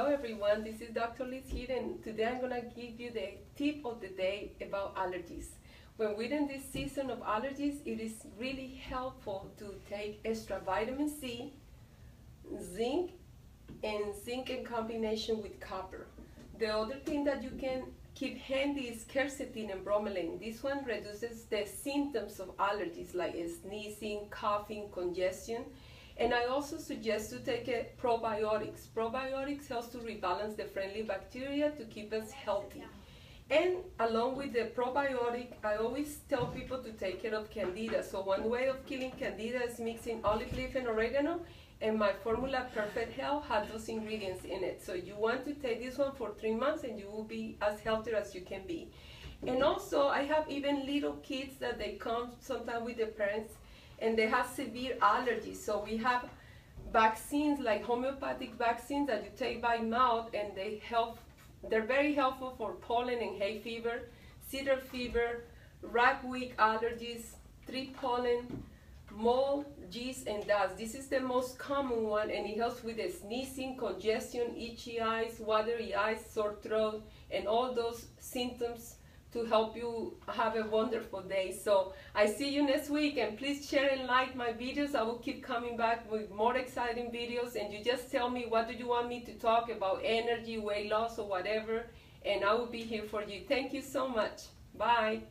Hello everyone, this is Dr. Liz here and today I'm going to give you the tip of the day about allergies. When we're in this season of allergies, it is really helpful to take extra vitamin C, zinc, and zinc in combination with copper. The other thing that you can keep handy is quercetin and bromelain. This one reduces the symptoms of allergies like sneezing, coughing, congestion, and I also suggest to take a probiotics. Probiotics helps to rebalance the friendly bacteria to keep us healthy. And along with the probiotic, I always tell people to take care of candida. So one way of killing candida is mixing olive leaf and oregano. And my formula Perfect Health has those ingredients in it. So you want to take this one for three months and you will be as healthy as you can be. And also I have even little kids that they come sometimes with their parents and they have severe allergies. So we have vaccines like homeopathic vaccines that you take by mouth and they help, they're very helpful for pollen and hay fever, cedar fever, ragweed allergies, tree pollen, mold, yeast, and dust. This is the most common one and it helps with the sneezing, congestion, itchy eyes, watery eyes, sore throat, and all those symptoms to help you have a wonderful day. So I see you next week and please share and like my videos. I will keep coming back with more exciting videos and you just tell me what do you want me to talk about energy, weight loss or whatever and I will be here for you. Thank you so much. Bye.